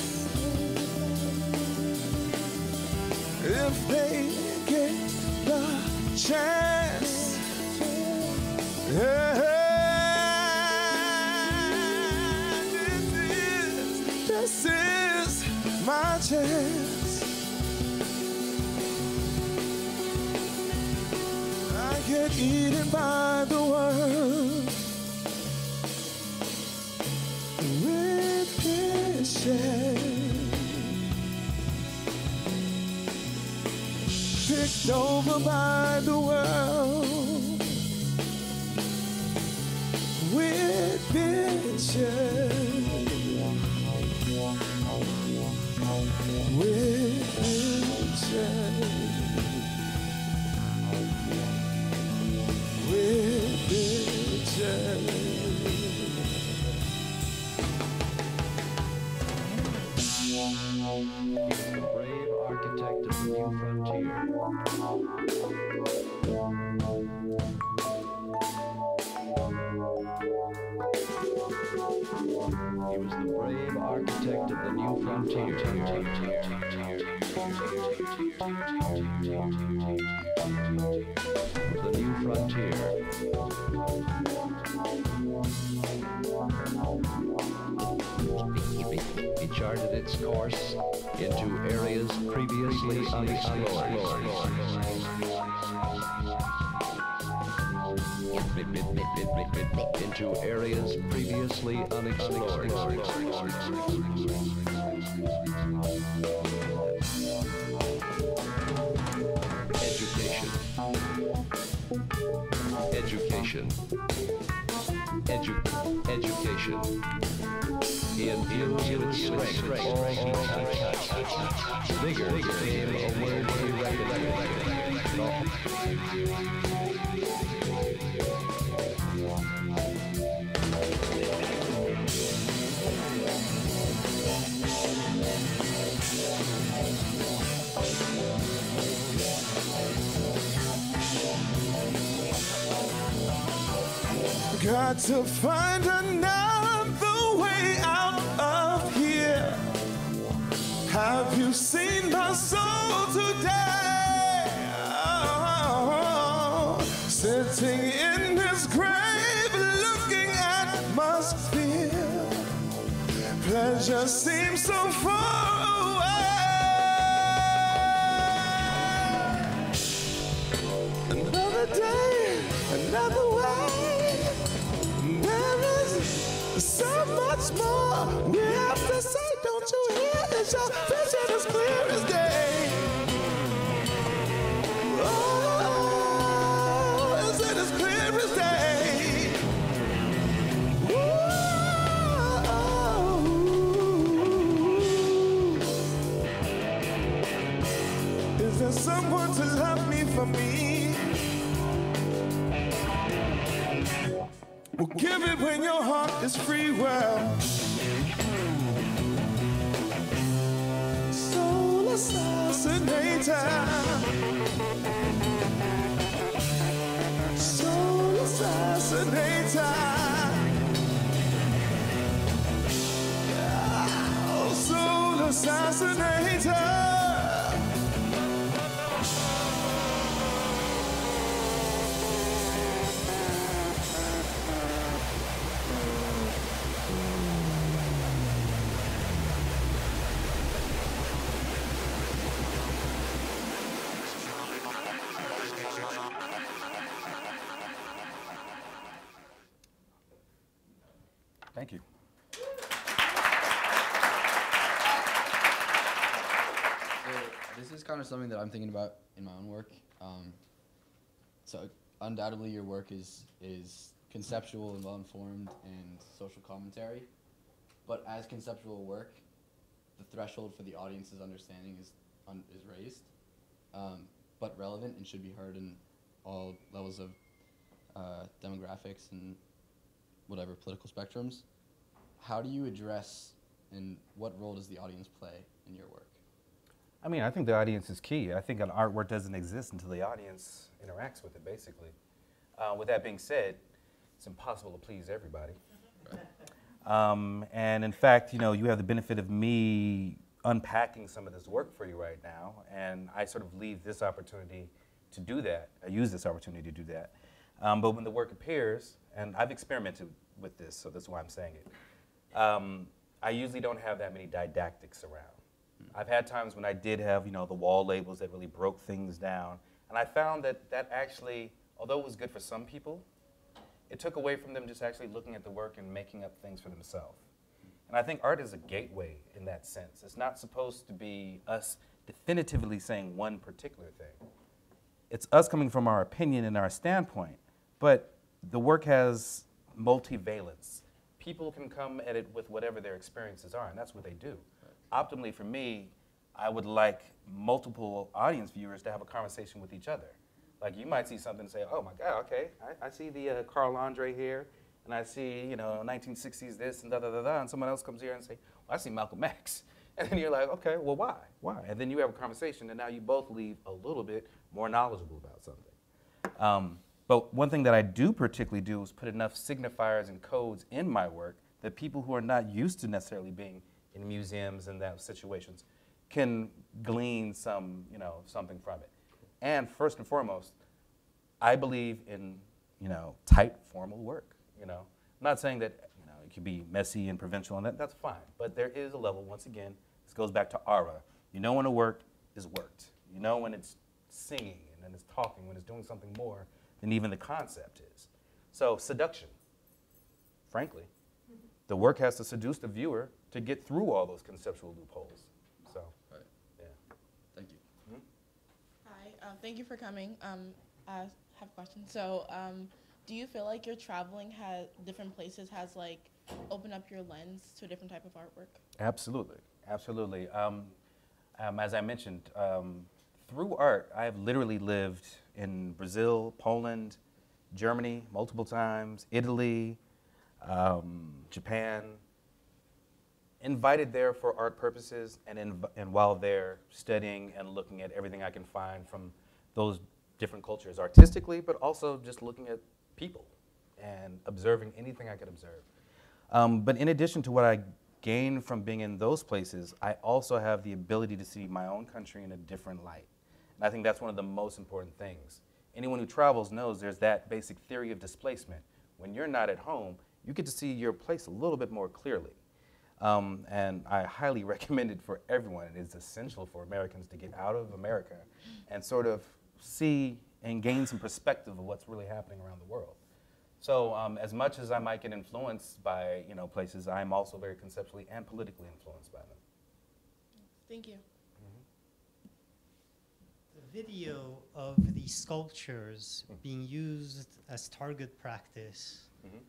If they get the chance. Yeah. This is, this is my chance. I get eaten by the world Picked over by the world with vision. With The new frontier. He charted its course into areas previously unexplored. Into areas previously unexplored. Education. Edu- education. In in its strength, all vigor became a word he. Got to find another way out of here. Have you seen my soul today? Oh, sitting in his grave, looking at my sphere. Pleasure seems so far away. Another day, another so much more we have to say. Don't you hear? It's your vision as clear as day. Oh, is it as clear as day? Is there someone to love me for me? Well, give it when your heart is free. Well, soul assassinator, soul assassinator, oh, soul assassinator. Of something that I'm thinking about in my own work. Um, so undoubtedly, your work is is conceptual and well informed and social commentary. But as conceptual work, the threshold for the audience's understanding is un- is raised, um, but relevant and should be heard in all levels of uh, demographics and whatever political spectrums. How do you address and what role does the audience play in your work? I mean, I think the audience is key. I think an artwork doesn't exist until the audience interacts with it, basically. Uh, with that being said, it's impossible to please everybody. Um, and in fact, you know, you have the benefit of me unpacking some of this work for you right now, and I sort of leave this opportunity to do that. I use this opportunity to do that. Um, but when the work appears, and I've experimented with this, so that's why I'm saying it. Um, I usually don't have that many didactics around. I've had times when I did have, you know, the wall labels that really broke things down, and I found that that actually, although it was good for some people, it took away from them just actually looking at the work and making up things for themselves. And I think art is a gateway in that sense. It's not supposed to be us definitively saying one particular thing. It's us coming from our opinion and our standpoint, but the work has multivalence. People can come at it with whatever their experiences are, and that's what they do. Optimally, for me, I would like multiple audience viewers to have a conversation with each other. Like you might see something and say, "Oh my God, okay, I, I see the uh, Carl Andre here, and I see you know 1960s this and da da da da," and someone else comes here and say, well, "I see Malcolm X," and then you're like, "Okay, well why? Why?" And then you have a conversation, and now you both leave a little bit more knowledgeable about something. Um, but one thing that I do particularly do is put enough signifiers and codes in my work that people who are not used to necessarily being in museums and that situations can glean some, you know, something from it. And first and foremost, I believe in, you know, tight formal work. You know, I'm not saying that you know it could be messy and provincial, and that, that's fine. But there is a level. Once again, this goes back to aura. You know when a work is worked. You know when it's singing and then it's talking, when it's doing something more than even the concept is. So seduction. Frankly, the work has to seduce the viewer to get through all those conceptual loopholes. So, Right. yeah. Thank you. Hi, um, thank you for coming. Um, I have a question. So, um, do you feel like your traveling has different places has like opened up your lens to a different type of artwork? Absolutely, absolutely. Um, um, as I mentioned, um, through art, I have literally lived in Brazil, Poland, Germany multiple times, Italy, um, Japan. Invited there for art purposes, and, in, and while there, studying and looking at everything I can find from those different cultures artistically, but also just looking at people and observing anything I could observe. Um, but in addition to what I gain from being in those places, I also have the ability to see my own country in a different light. And I think that's one of the most important things. Anyone who travels knows there's that basic theory of displacement. When you're not at home, you get to see your place a little bit more clearly. Um, and I highly recommend it for everyone. It is essential for Americans to get out of America and sort of see and gain some perspective of what's really happening around the world. So um, as much as I might get influenced by you know places, I'm also very conceptually and politically influenced by them. Thank you. The video of the sculptures being used as target practice Mhm.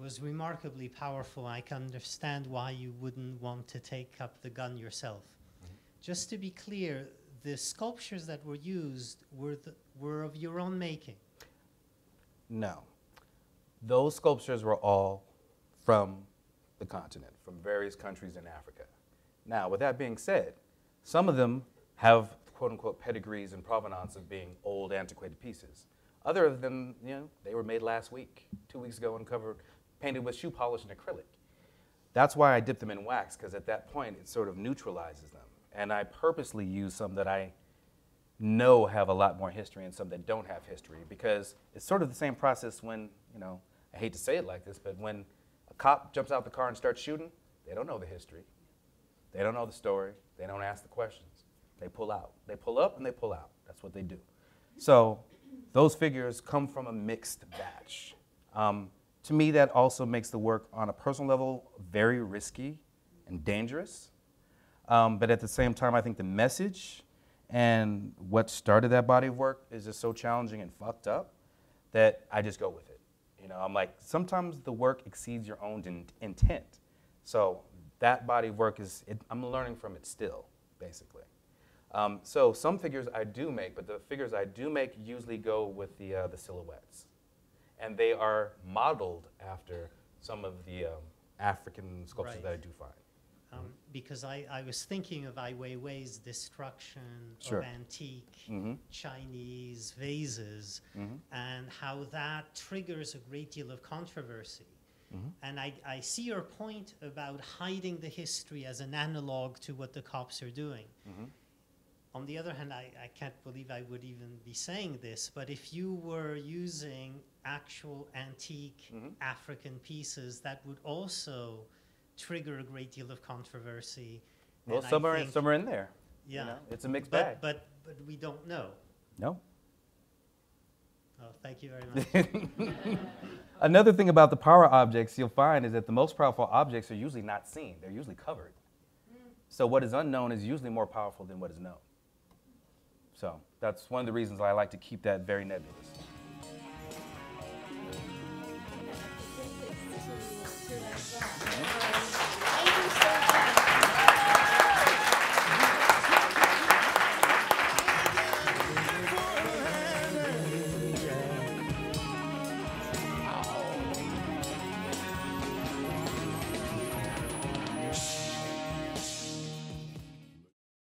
Was remarkably powerful. I can understand why you wouldn't want to take up the gun yourself. Mm-hmm. Just to be clear, the sculptures that were used were, the, were of your own making. No. Those sculptures were all from the continent, from various countries in Africa. Now, with that being said, some of them have quote unquote pedigrees and provenance of being old, antiquated pieces. Other of them, you know, they were made last week, two weeks ago, and covered, painted with shoe polish and acrylic. That's why I dip them in wax, because at that point it sort of neutralizes them. And I purposely use some that I know have a lot more history and some that don't have history because it's sort of the same process when, you know, I hate to say it like this, but when a cop jumps out the car and starts shooting, they don't know the history. They don't know the story. They don't ask the questions. They pull out. They pull up and they pull out. That's what they do. So those figures come from a mixed batch. Um, to me, that also makes the work on a personal level very risky and dangerous. Um, but at the same time, I think the message and what started that body of work is just so challenging and fucked up that I just go with it. You know, I'm like, sometimes the work exceeds your own in- intent. So that body of work is, it, I'm learning from it still, basically. Um, so some figures I do make, but the figures I do make usually go with the, uh, the silhouettes. And they are modeled after some of the um, African sculptures that I do find. Um, because I, I was thinking of Ai Weiwei's destruction Sure. of antique Mhm. Chinese vases Mhm. and how that triggers a great deal of controversy. And I, I see your point about hiding the history as an analog to what the cops are doing. On the other hand, I, I can't believe I would even be saying this, but if you were using actual antique mm-hmm. African pieces, that would also trigger a great deal of controversy. Well, And I some are, think- some are in there. you Yeah. know, It's a mixed bag. But, but, but we don't know. No? Oh, thank you very much. Another thing about the power objects you'll find is that the most powerful objects are usually not seen. They're usually covered. Hmm. So what is unknown is usually more powerful than what is known. So that's one of the reasons I like to keep that very nebulous.